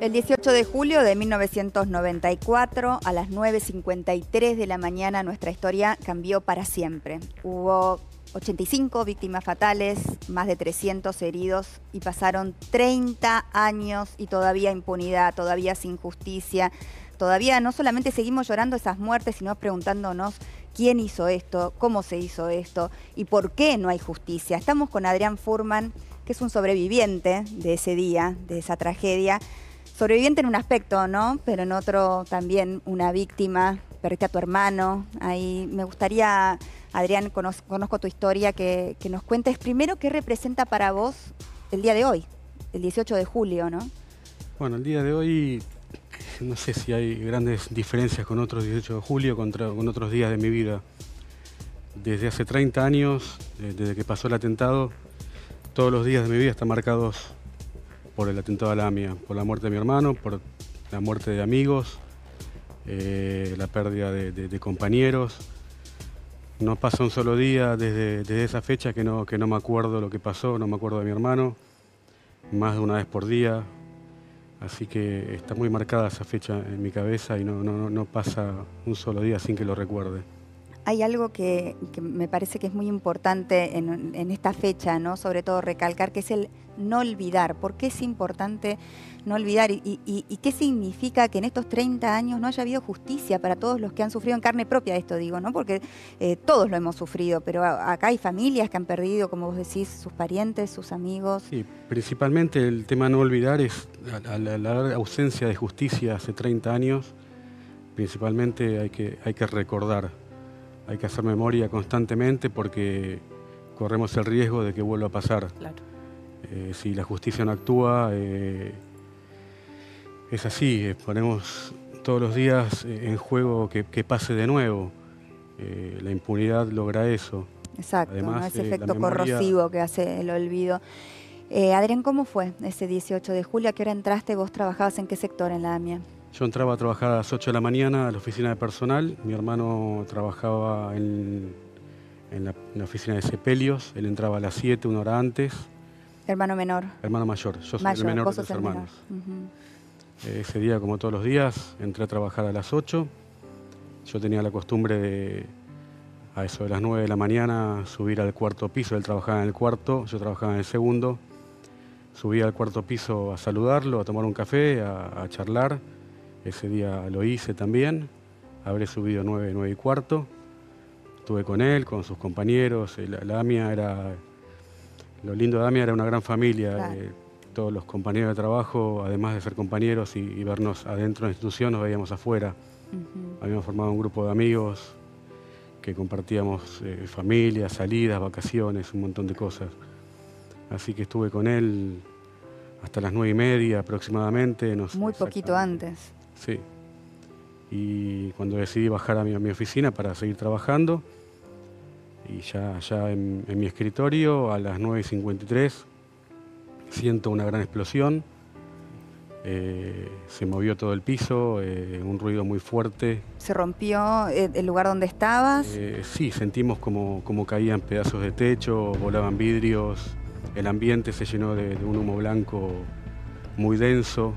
El 18 de julio de 1994, a las 9.53 de la mañana, nuestra historia cambió para siempre. Hubo 85 víctimas fatales, más de 300 heridos y pasaron 30 años y todavía impunidad, todavía sin justicia. Todavía no solamente seguimos llorando esas muertes, sino preguntándonos quién hizo esto, cómo se hizo esto y por qué no hay justicia. Estamos con Adrián Furman, que es un sobreviviente de ese día, de esa tragedia sobreviviente en un aspecto, ¿no? Pero en otro también una víctima, perdiste a tu hermano. Ahí me gustaría, Adrián, conozco, tu historia, que, nos cuentes primero qué representa para vos el día de hoy, el 18 de julio, ¿no? Bueno, el día de hoy no sé si hay grandes diferencias con otros 18 de julio, contra, con otros días de mi vida. Desde hace 30 años, desde que pasó el atentado, todos los días de mi vida están marcados por el atentado a la AMIA, por la muerte de mi hermano, por la muerte de amigos, eh, la pérdida de, compañeros. No pasa un solo día desde, esa fecha que no, que no me acuerdo lo que pasó, no me acuerdo de mi hermano, más de una vez por día. Así que está muy marcada esa fecha en mi cabeza y no, no, no pasa un solo día sin que lo recuerde hay algo que, me parece que es muy importante en, esta fecha, ¿no? Sobre todo recalcar, que es el no olvidar. ¿Por qué es importante no olvidar? Y, qué significa que en estos 30 años no haya habido justicia para todos los que han sufrido en carne propia esto, digo, ¿no? Porque eh, todos lo hemos sufrido, pero acá hay familias que han perdido, como vos decís, sus parientes, sus amigos. Sí, principalmente el tema no olvidar es la, ausencia de justicia hace 30 años, principalmente hay que, hay que recordar hay que hacer memoria constantemente porque corremos el riesgo de que vuelva a pasar. Eh, si la justicia no actúa, eh, es así, eh, ponemos todos los días en juego que, pase de nuevo. la impunidad logra eso. Exacto, ese efecto corrosivo que hace el olvido. Adrián, ¿cómo fue ese 18 de julio? ¿A qué hora entraste? ¿Vos trabajabas en qué sector en la AMIA? Yo entraba a trabajar a las 8 de la mañana a la oficina de personal. Mi hermano trabajaba en, la, oficina de Sepelios. Él entraba a las 7, una hora antes. ¿Hermano menor? Hermano mayor. Yo soy el menor de los hermanos. Ese día, como todos los días, entré a trabajar a las 8. Yo tenía la costumbre de, a eso de las 9 de la mañana, subir al cuarto piso. Él trabajaba en el cuarto, yo trabajaba en el segundo. Subí al cuarto piso a saludarlo, a tomar un café, a charlar ese día lo hice también, habré subido nueve, nueve y cuarto. Estuve con él, con sus compañeros. La, AMIA era, lo lindo de AMIA era una gran familia. Eh, todos los compañeros de trabajo, además de ser compañeros y, vernos adentro de la institución, nos veíamos afuera. Habíamos formado un grupo de amigos que compartíamos eh, familias, salidas, vacaciones, un montón de cosas. Así que estuve con él hasta las nueve y media aproximadamente. Muy poquito antes. Sí. Y cuando decidí bajar a mi, mi oficina para seguir trabajando, y ya, ya en, mi escritorio a las 9.53 siento una gran explosión. Eh, se movió todo el piso, eh, un ruido muy fuerte. ¿Se rompió eh, el lugar donde estabas? sí, sentimos como, como, caían pedazos de techo, volaban vidrios, el ambiente se llenó de un humo blanco muy denso.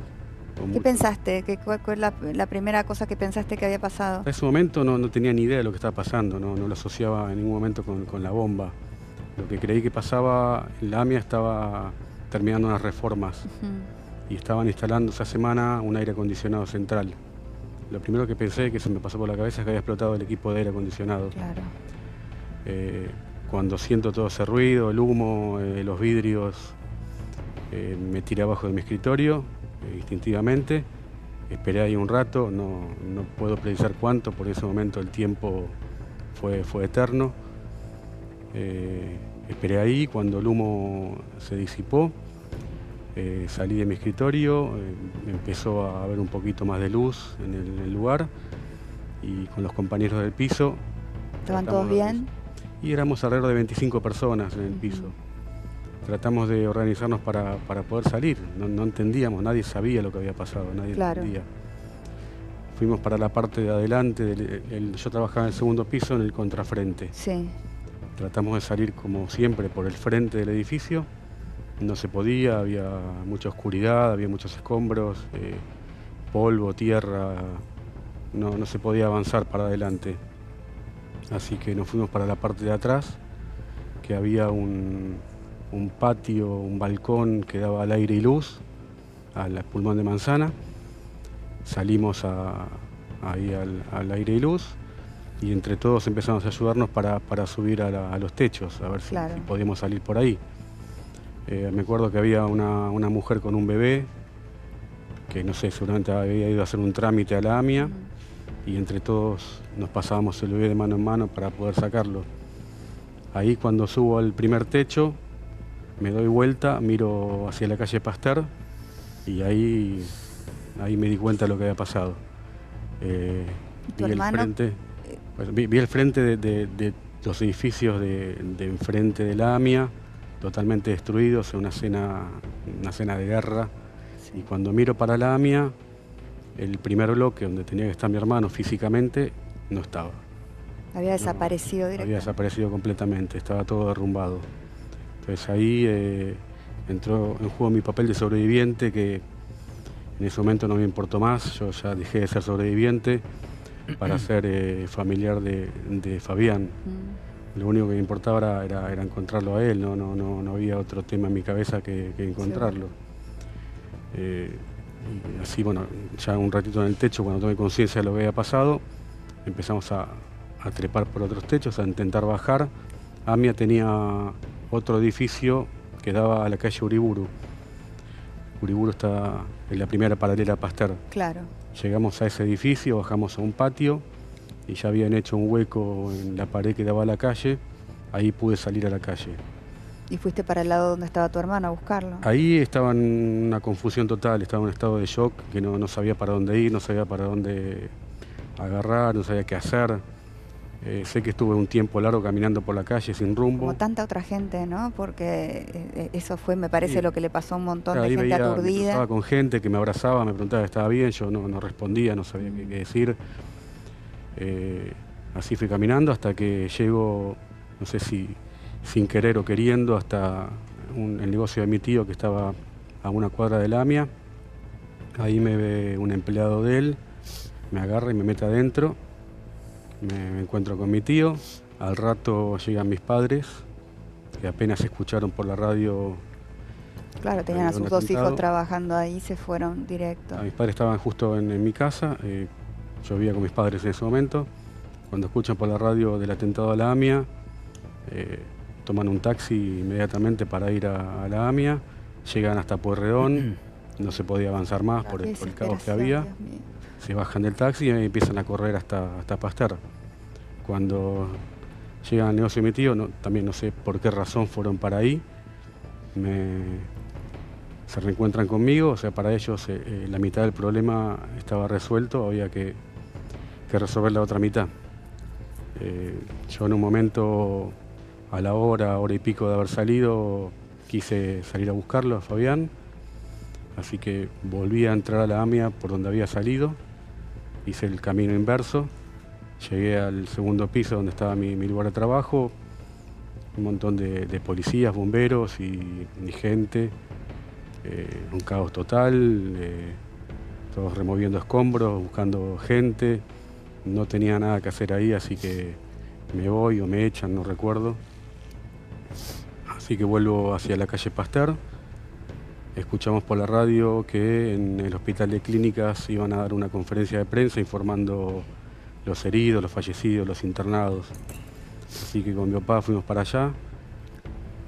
¿Qué pensaste? ¿Qué, cuál, fue la, primera cosa que pensaste que había pasado? En ese momento no, tenía ni idea de lo que estaba pasando, no, lo asociaba en ningún momento con, la bomba. Lo que creí que pasaba, la AMIA estaba terminando unas reformas y estaban instalando esa semana un aire acondicionado central. Lo primero que pensé que se me pasó por la cabeza es que había explotado el equipo de aire acondicionado. Claro. Eh, cuando siento todo ese ruido, el humo, eh, los vidrios, eh, me tiré abajo de mi escritorio instintivamente. Esperé ahí un rato, no, puedo precisar cuánto, por ese momento el tiempo fue, fue eterno. Eh, esperé ahí, cuando el humo se disipó, eh, salí de mi escritorio, empezó a haber un poquito más de luz en el, lugar y con los compañeros del piso. ¿Estaban todos bien? Y éramos alrededor de 25 personas en el piso tratamos de organizarnos para, poder salir. No, entendíamos, nadie sabía lo que había pasado, nadie entendía. Fuimos para la parte de adelante, yo trabajaba en el segundo piso en el contrafrente. Sí. Tratamos de salir como siempre por el frente del edificio no se podía, había mucha oscuridad, había muchos escombros, eh, polvo, tierra, no, no se podía avanzar para adelante. Así que nos fuimos para la parte de atrás, que había un, patio, un balcón que daba al aire y luz, al pulmón de manzana. Salimos ahí al, aire y luz y entre todos empezamos a ayudarnos para, subir a, los techos, a ver si, podíamos salir por ahí. Eh, me acuerdo que había una, mujer con un bebé, que no sé, seguramente había ido a hacer un trámite a la AMIA y entre todos nos pasábamos el bebé de mano en mano para poder sacarlo. Ahí cuando subo al primer techo, me doy vuelta, miro hacia la calle Pasteur y ahí, ahí me di cuenta de lo que había pasado. Eh, vi, el frente, pues, vi, el frente de, los edificios de, enfrente de la AMIA, totalmente destruidos, una escena, una escena de guerra. Y cuando miro para la AMIA, el primer bloque donde tenía que estar mi hermano físicamente no estaba. Había desaparecido directamente. Había desaparecido completamente, estaba todo derrumbado. Entonces ahí eh, entró en juego mi papel de sobreviviente que en ese momento no me importó más, yo ya dejé de ser sobreviviente para ser eh, familiar de, Fabián. Mm. Lo único que me importaba era, encontrarlo a él, no, no, no, no, había otro tema en mi cabeza que, encontrarlo. Eh, y así, bueno, ya un ratito en el techo, cuando tomé conciencia de lo que había pasado, empezamos a, trepar por otros techos, a intentar bajar. Amia tenía otro edificio que daba a la calle Uriburu. Uriburu está en la primera paralela a Pasteur. Claro. Llegamos a ese edificio, bajamos a un patio y ya habían hecho un hueco en la pared que daba a la calle. Ahí pude salir a la calle. ¿Y fuiste para el lado donde estaba tu hermano a buscarlo? Ahí estaba en una confusión total, estaba en un estado de shock, que no, sabía para dónde ir, no sabía para dónde agarrar, no sabía qué hacer. Eh, sé que estuve un tiempo largo caminando por la calle sin rumbo. Como tanta otra gente, ¿no? Porque eh, eso fue, me parece, lo que le pasó a un montón de gente aturdida. Estaba con gente que me abrazaba, me preguntaba si estaba bien, yo no, respondía, no sabía qué, decir. Eh, así fui caminando hasta que llego, no sé si sin querer o queriendo hasta el negocio de mi tío que estaba a una cuadra de Lamia. Ahí me ve un empleado de él, me agarra y me mete adentro. Me, encuentro con mi tío. Al rato llegan mis padres, que apenas escucharon por la radio. Claro, tenían a sus dos hijos trabajando ahí, se fueron directo. mis padres estaban justo en, mi casa, eh, yo vivía con mis padres en ese momento. Cuando escuchan por la radio del atentado a la AMIA, eh, toman un taxi inmediatamente para ir a, la AMIA, llegan hasta Pueyrredón, no se podía avanzar más por el, caos que había, se bajan del taxi y empiezan a correr hasta, hasta Pasteur. Cuando llegan al negocio de mi tío, también no sé por qué razón fueron para ahí, se reencuentran conmigo, o sea, para ellos eh, eh, la mitad del problema estaba resuelto, había que, resolver la otra mitad. Eh, yo en un momento a la hora, hora y pico de haber salido, quise salir a buscarlo, a Fabián. Así que volví a entrar a la AMIA por donde había salido, hice el camino inverso, llegué al segundo piso donde estaba mi, lugar de trabajo, un montón de, policías, bomberos y, gente, eh, un caos total, eh, todos removiendo escombros, buscando gente, no tenía nada que hacer ahí, así que me voy o me echan, no recuerdo. Así que vuelvo hacia la calle Pasteur. Escuchamos por la radio que en el hospital de clínicas iban a dar una conferencia de prensa informando los heridos, los fallecidos, los internados. Así que con mi papá fuimos para allá.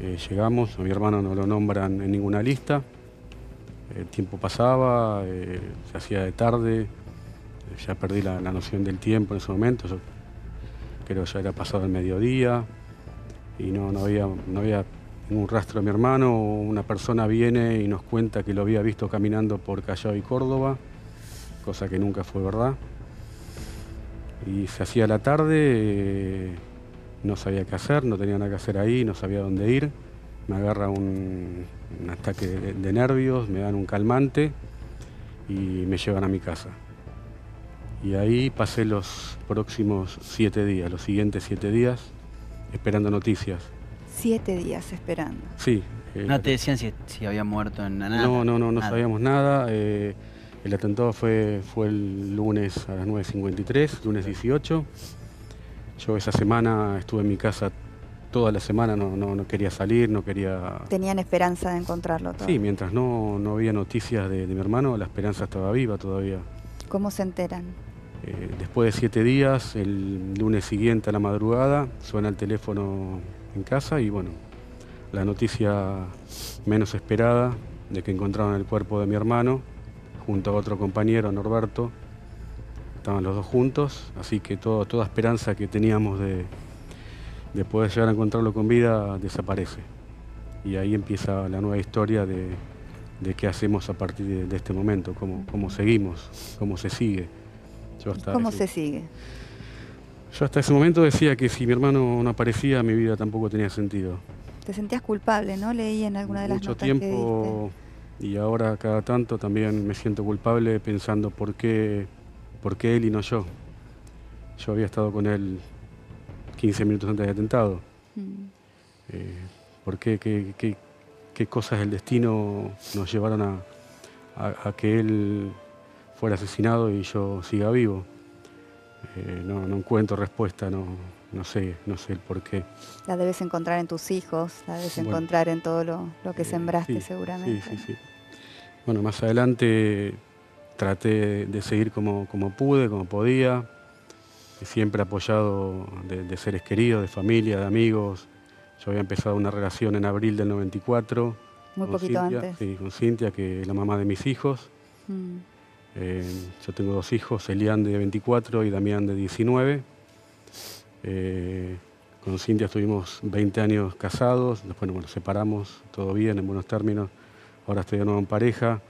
Eh, llegamos, a mi hermano no lo nombran en ninguna lista. El tiempo pasaba, eh, se hacía de tarde, ya perdí la, noción del tiempo en ese momento. Yo creo que ya era pasado el mediodía y no, no, había, no había ningún rastro de mi hermano. Una persona viene y nos cuenta que lo había visto caminando por Callao y Córdoba, cosa que nunca fue verdad. Y se hacía la tarde, eh, no sabía qué hacer, no tenía nada que hacer ahí, no sabía dónde ir. Me agarra un, ataque de nervios, me dan un calmante y me llevan a mi casa. Y ahí pasé los próximos siete días, los siguientes siete días, esperando noticias. Siete días esperando. Sí. Eh, ¿No te decían si, había muerto en nada? No, no, no, no sabíamos nada. Eh, el atentado fue, fue el lunes a las 9.53, lunes 18. Yo esa semana estuve en mi casa toda la semana, no, no, quería salir, no quería... Tenían esperanza de encontrarlo todo. Sí, mientras no, no había noticias de, mi hermano, la esperanza estaba viva todavía. ¿Cómo se enteran? Eh, después de siete días, el lunes siguiente a la madrugada, suena el teléfono en casa y bueno, la noticia menos esperada de que encontraron el cuerpo de mi hermano junto a otro compañero, Norberto. Estaban los dos juntos, así que todo, toda esperanza que teníamos de, de poder llegar a encontrarlo con vida desaparece. Y ahí empieza la nueva historia de, qué hacemos a partir de, este momento, cómo, cómo, seguimos, cómo se sigue. ¿Cómo se sigue? Yo hasta ese momento decía que si mi hermano no aparecía, mi vida tampoco tenía sentido. Te sentías culpable, ¿no? Leí en alguna de las Mucho tiempo y ahora cada tanto también me siento culpable pensando por qué, por qué él y no yo. Yo había estado con él 15 minutos antes del atentado. Mm. Eh, ¿Por qué, qué, cosas del destino nos llevaron a, que él fuera asesinado y yo siga vivo? Eh, no, encuentro respuesta, no, no sé, no sé el por qué. La debes encontrar en tus hijos, la debes encontrar en todo lo, que eh, sembraste seguramente. Sí, sí, sí. Bueno, más adelante traté de seguir como, como pude, como podía siempre apoyado de, seres queridos, de familia, de amigos. Yo había empezado una relación en abril del 94. Muy poquito antes. Sí, con Cintia, que es la mamá de mis hijos. Mm. Eh, yo tengo dos hijos, Elian de 24 y Damián de 19. Eh, con Cintia estuvimos 20 años casados, después nos separamos, todo bien, en buenos términos. Ahora estoy de nuevo en pareja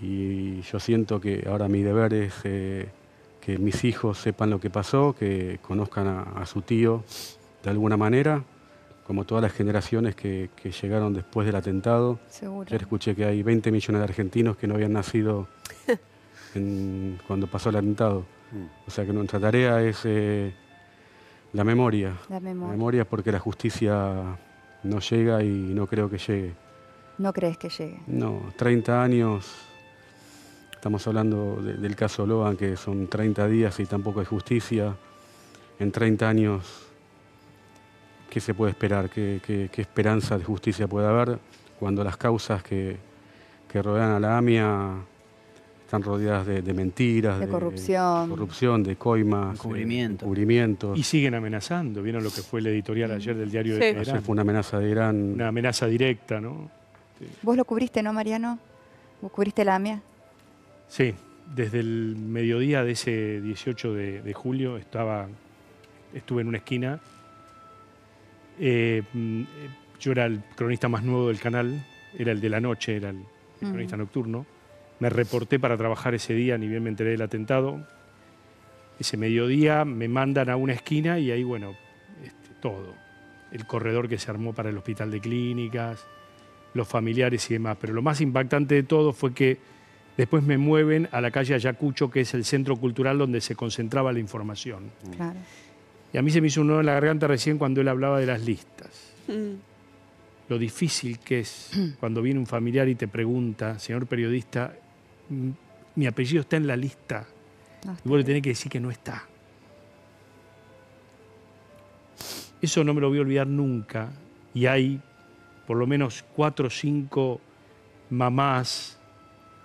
y yo siento que ahora mi deber es eh, que mis hijos sepan lo que pasó, que conozcan a, su tío de alguna manera, como todas las generaciones que, llegaron después del atentado. Seguro. escuché que hay 20 millones de argentinos que no habían nacido cuando pasó el atentado. Mm. O sea que nuestra tarea es eh, la memoria. La memoria. La memoria porque la justicia no llega y no creo que llegue. ¿No crees que llegue? No, 30 años Estamos hablando del caso Logan, que son 30 días y tampoco hay justicia. En 30 años, ¿qué se puede esperar? ¿Qué, esperanza de justicia puede haber cuando las causas que, rodean a la AMIA están rodeadas de, mentiras, de, corrupción, corrupción, de coimas, encubrimientos. Y siguen amenazando. ¿Vieron lo que fue el editorial ayer del diario de Teherán? fue una amenaza de Irán. Una amenaza directa, ¿no? Vos lo cubriste, ¿no, Mariano? ¿Vos cubriste la AMIA? Sí, desde el mediodía de ese 18 de, julio estaba, estuve en una esquina. Eh, mm, yo era el cronista más nuevo del canal, era el de la noche, era el, cronista nocturno. Me reporté para trabajar ese día, ni bien me enteré del atentado. Ese mediodía me mandan a una esquina y ahí, bueno, este, todo. El corredor que se armó para el hospital de clínicas, los familiares y demás. Pero lo más impactante de todo fue que Después me mueven a la calle Ayacucho, que es el centro cultural donde se concentraba la información. Claro. Y a mí se me hizo un nudo en la garganta recién cuando él hablaba de las listas. Mm. Lo difícil que es cuando viene un familiar y te pregunta, señor periodista, mi apellido está en la lista. y vos le tenés que decir que no está. Eso no me lo voy a olvidar nunca. Y hay por lo menos cuatro o cinco mamás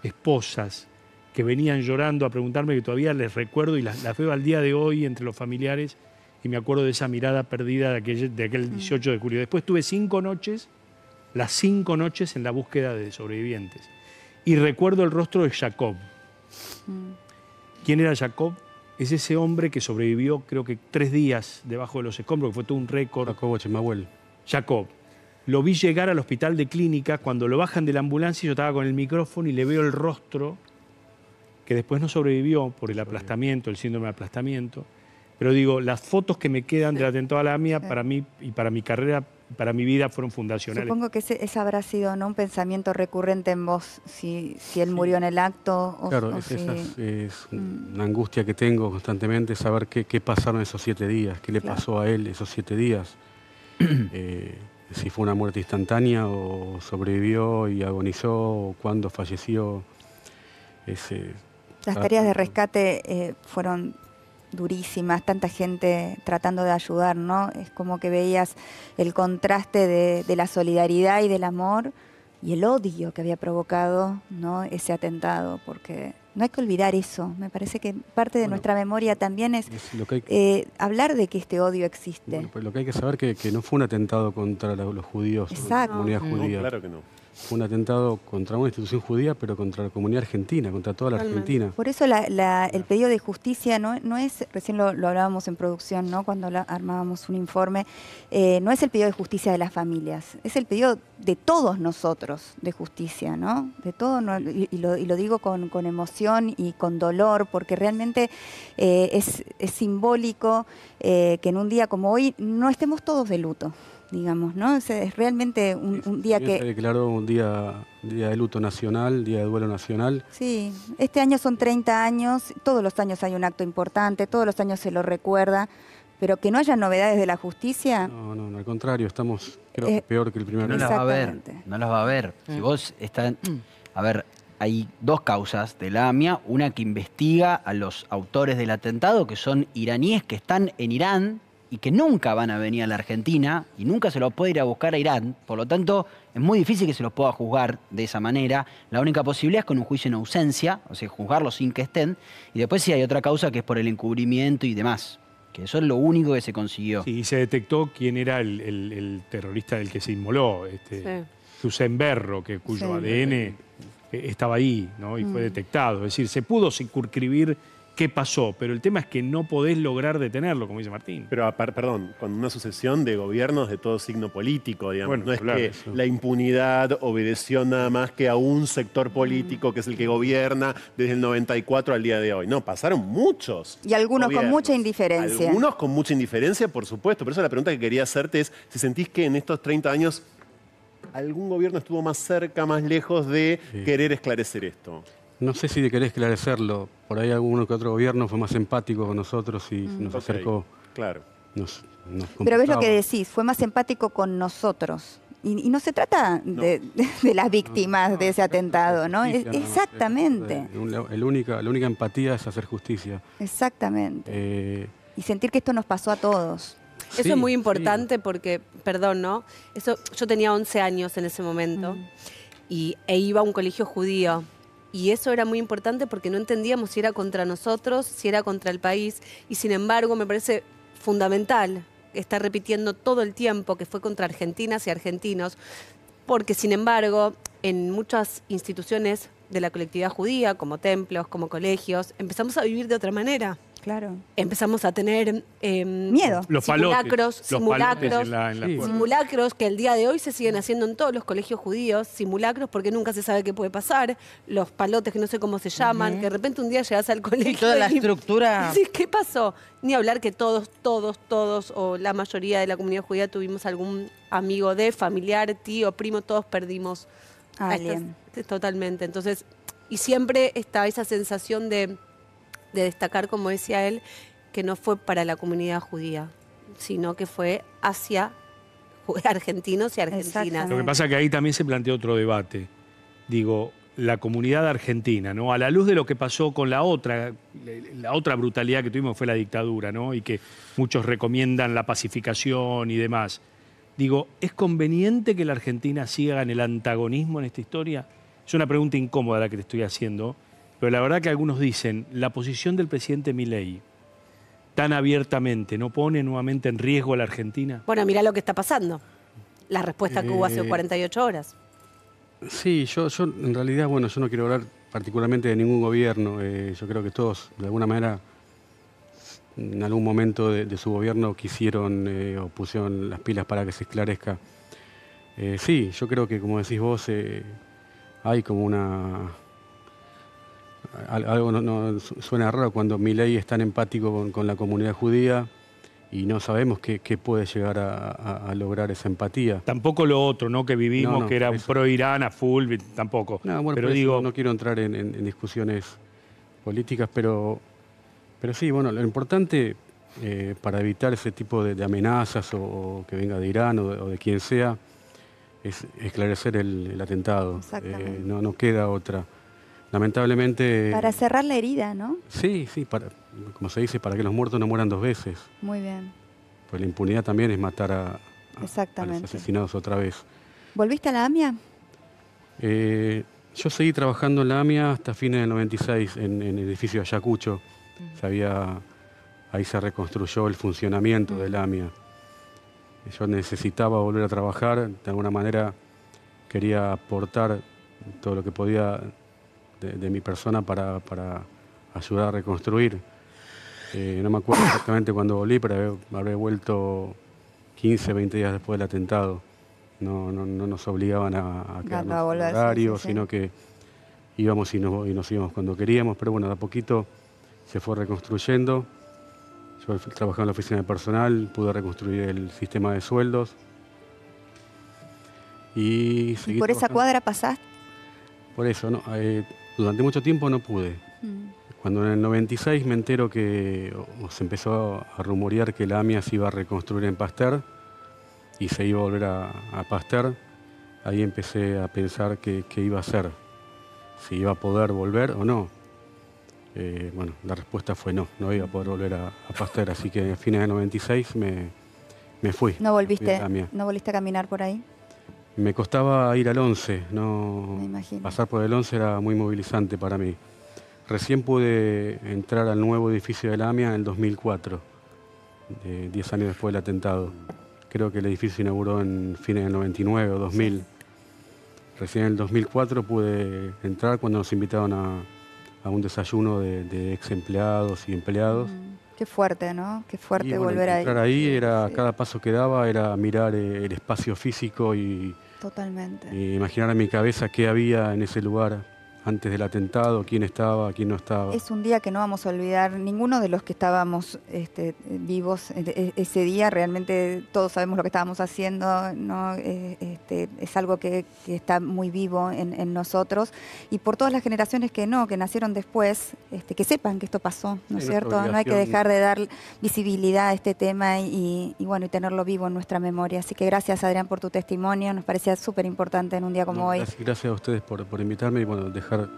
esposas que venían llorando a preguntarme que todavía les recuerdo y las, veo al día de hoy entre los familiares y me acuerdo de esa mirada perdida de aquel, de aquel 18 mm. de julio. Después tuve cinco noches, las cinco noches en la búsqueda de sobrevivientes. Y recuerdo el rostro de Jacob. Mm. ¿Quién era Jacob? Es ese hombre que sobrevivió creo que tres días debajo de los escombros, que fue todo un récord. Jacob Chemahuel. Jacob. Lo vi llegar al hospital de clínica, cuando lo bajan de la ambulancia yo estaba con el micrófono y le veo el rostro, que después no sobrevivió por el aplastamiento, el síndrome de aplastamiento. Pero digo, las fotos que me quedan del atentado a la mía, para mí y para mi carrera, para mi vida, fueron fundacionales. Supongo que ese, habrá sido ¿no? un pensamiento recurrente en vos, si, si él murió en el acto. O, claro, es, es mm. una angustia que tengo constantemente, saber qué, qué pasaron esos siete días, qué le pasó a él esos siete días. eh, si fue una muerte instantánea o sobrevivió y agonizó o cuándo falleció. Las tareas de rescate eh, fueron durísimas, tanta gente tratando de ayudar, ¿no? Es como que veías el contraste de, de la solidaridad y del amor y el odio que había provocado ¿no? ese atentado, porque no hay que olvidar eso. Me parece que parte de nuestra memoria también es, eh, hablar de que este odio existe. pues lo que hay que saber que, que no fue un atentado contra los judíos, la comunidad judía. claro que no fue un atentado contra una institución judía, pero contra la comunidad argentina, contra toda la Argentina. Por eso el pedido de justicia no, no es, recién lo, hablábamos en producción, ¿no? cuando armábamos un informe, eh, no es el pedido de justicia de las familias, es el pedido de todos nosotros de justicia, ¿no? De todo, y, lo, digo con, emoción y con dolor, porque realmente eh, es, simbólico eh, que en un día como hoy no estemos todos de luto digamos, ¿no? es realmente un, día que... Se declaró un día, día de luto nacional, día de duelo nacional. Sí, este año son 30 años, todos los años hay un acto importante, todos los años se lo recuerda, pero que no haya novedades de la justicia... No, no, al contrario, estamos creo eh, peor que el primer año. No las va a ver, no las va a ver. Si mm. vos están... A ver, hay dos causas de la AMIA, una que investiga a los autores del atentado, que son iraníes que están en Irán, y que nunca van a venir a la Argentina y nunca se los puede ir a buscar a Irán. Por lo tanto, es muy difícil que se los pueda juzgar de esa manera. La única posibilidad es con un juicio en ausencia, o sea, juzgarlos sin que estén. Y después sí hay otra causa que es por el encubrimiento y demás. Que eso es lo único que se consiguió. Sí, y se detectó quién era el, terrorista del que se inmoló, este, Berro, que, cuyo ADN estaba ahí ¿no? y fue mm. detectado. Es decir, se pudo circunscribir qué pasó, pero el tema es que no podés lograr detenerlo, como dice Martín. Pero, perdón, con una sucesión de gobiernos de todo signo político, digamos. no es que la impunidad obedeció nada más que a un sector político que es el que gobierna desde el 94 al día de hoy. No, pasaron muchos. Y algunos con mucha indiferencia. Algunos con mucha indiferencia, por supuesto. Pero eso la pregunta que quería hacerte es si sentís que en estos 30 años algún gobierno estuvo más cerca, más lejos de querer esclarecer esto. No sé si querés esclarecerlo. Por ahí alguno que otro gobierno fue más empático con nosotros y mm. nos acercó. Claro. Pero ves lo que decís, fue más empático con nosotros. Y, no se trata de, las víctimas de ese atentado, ¿no? exactamente. el única, la única empatía es hacer justicia. Exactamente. Eh, y sentir que esto nos pasó a todos. Eso es muy importante porque, perdón, ¿no? Eso, yo tenía 11 años en ese momento mm. y, e iba a un colegio judío y eso era muy importante porque no entendíamos si era contra nosotros, si era contra el país, y sin embargo me parece fundamental estar repitiendo todo el tiempo que fue contra argentinas y argentinos, porque sin embargo en muchas instituciones de la colectividad judía, como templos, como colegios, empezamos a vivir de otra manera. Claro. Empezamos a tener em, miedo. Los simulacros, simulacros, simulacros que el día de hoy se siguen haciendo en todos los colegios judíos, simulacros porque nunca se sabe qué puede pasar, los palotes que no sé cómo se llaman, que de repente un día llegas al colegio. toda la estructura. ¿qué pasó? Ni hablar que todos, todos, todos, o la mayoría de la comunidad judía tuvimos algún amigo de, familiar, tío, primo, todos perdimos. alguien. Totalmente. Entonces, y siempre está esa sensación de de destacar, como decía él, que no fue para la comunidad judía, sino que fue hacia argentinos y argentinas. Lo que pasa es que ahí también se plantea otro debate. Digo, la comunidad argentina, ¿no? A la luz de lo que pasó con la otra, la otra brutalidad que tuvimos fue la dictadura, ¿no? Y que muchos recomiendan la pacificación y demás. Digo, ¿es conveniente que la Argentina siga en el antagonismo en esta historia? Es una pregunta incómoda la que te estoy haciendo, pero la verdad que algunos dicen, la posición del presidente Milei tan abiertamente no pone nuevamente en riesgo a la Argentina. Bueno, mira lo que está pasando. La respuesta que hubo hace 48 eh, horas. Sí, yo, yo en realidad, bueno, yo no quiero hablar particularmente de ningún gobierno. Eh, yo creo que todos, de alguna manera, en algún momento de, su gobierno quisieron eh, o pusieron las pilas para que se esclarezca. sí, yo creo que, como decís vos, hay como una algo no, suena raro cuando ley es tan empático con, la comunidad judía y no sabemos qué, puede llegar a, lograr esa empatía. Tampoco lo otro, ¿no? Que vivimos, que era pro-Irán a full, tampoco. No, bueno, pero digo... no quiero entrar en, discusiones políticas, pero, pero sí, bueno, lo importante eh, para evitar ese tipo de, amenazas o, que venga de Irán o de, quien sea, es esclarecer el, atentado. Eh, no, no queda otra. Lamentablemente... Para cerrar la herida, ¿no? Sí, sí, para, como se dice, para que los muertos no mueran dos veces. Muy bien. Pues la impunidad también es matar a, los asesinados otra vez. ¿Volviste a la AMIA? Eh, yo seguí trabajando en la AMIA hasta fines del 96 en, el edificio Ayacucho. ahí se reconstruyó el funcionamiento de la AMIA. Yo necesitaba volver a trabajar, de alguna manera quería aportar todo lo que podía de, mi persona para, ayudar a reconstruir. Eh, no me acuerdo exactamente cuándo volví, pero habré vuelto 15, 20 días después del atentado no, no, no nos obligaban a, a quedarnos en horario, sino que íbamos y nos, y nos íbamos cuando queríamos, pero bueno, de a poquito se fue reconstruyendo. Yo trabajaba en la oficina de personal, pude reconstruir el sistema de sueldos. Y, por esa cuadra pasaste? Por eso, no, eh, durante mucho tiempo no pude. Mm. Cuando en el 96 me entero que se empezó a rumorear que la AMIA se iba a reconstruir en Pasteur, y se iba a volver a, a Pasteur, ahí empecé a pensar qué iba a hacer, si iba a poder volver o no. Eh, bueno, la respuesta fue no, no iba a poder volver a, a Pasteur, así que a fines de 96 me, me fui. ¿No volviste, ¿No volviste a caminar por ahí? Me costaba ir al 11, no, pasar por el 11 era muy movilizante para mí. Recién pude entrar al nuevo edificio de la AMIA en el 2004, 10 años después del atentado. Creo que el edificio se inauguró en fines del 99 o 2000. Recién en el 2004 pude entrar cuando nos invitaron a, un desayuno de, ex empleados y empleados. Mm, qué fuerte, ¿no? Qué fuerte volver ahí. Ahí era, cada paso que daba era mirar eh, el espacio físico y, Totalmente. y imaginar en mi cabeza qué había en ese lugar antes del atentado, quién estaba, quién no estaba. Es un día que no vamos a olvidar, ninguno de los que estábamos este, vivos e, e, ese día, realmente todos sabemos lo que estábamos haciendo, ¿no? Eh, este, es algo que, está muy vivo en, nosotros y por todas las generaciones que no, que nacieron después, este, que sepan que esto pasó, ¿no es cierto? No hay que dejar de dar visibilidad a este tema y, bueno, y tenerlo vivo en nuestra memoria. Así que gracias Adrián por tu testimonio, nos parecía súper importante en un día como hoy. Gracias, a ustedes por, por invitarme y bueno, dejar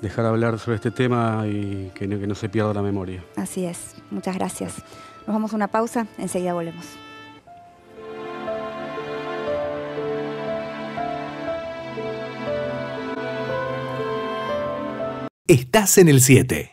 dejar, hablar sobre este tema y que no, que no se pierda la memoria. Así es, muchas gracias. Nos vamos a una pausa, enseguida volvemos. Estás en el 7.